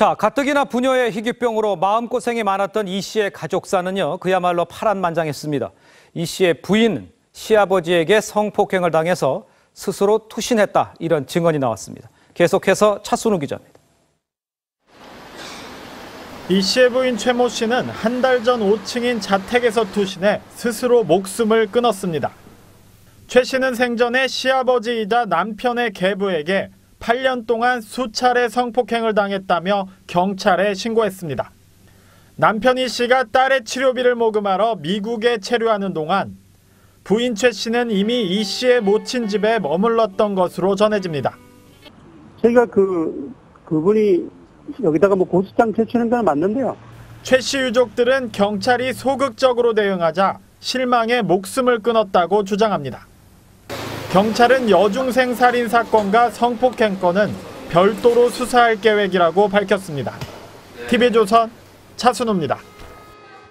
자, 가뜩이나 부녀의 희귀병으로 마음고생이 많았던 이 씨의 가족사는요, 그야말로 파란만장했습니다. 이 씨의 부인은 시아버지에게 성폭행을 당해서 스스로 투신했다, 이런 증언이 나왔습니다. 계속해서 차순우 기자입니다. 이 씨의 부인 최모 씨는 한 달 전 5층인 자택에서 투신해 스스로 목숨을 끊었습니다. 최 씨는 생전에 시아버지이자 남편의 계부에게 8년 동안 수차례 성폭행을 당했다며 경찰에 신고했습니다. 남편 이 씨가 딸의 치료비를 모금하러 미국에 체류하는 동안 부인 최 씨는 이미 이 씨의 모친 집에 머물렀던 것으로 전해집니다. 저희가 그, 그분이 여기다가 뭐 고소장 제출한 건 맞는데요. 최 씨 유족들은 경찰이 소극적으로 대응하자 실망해 목숨을 끊었다고 주장합니다. 경찰은 여중생 살인 사건과 성폭행 건은 별도로 수사할 계획이라고 밝혔습니다. TV조선 차순우입니다.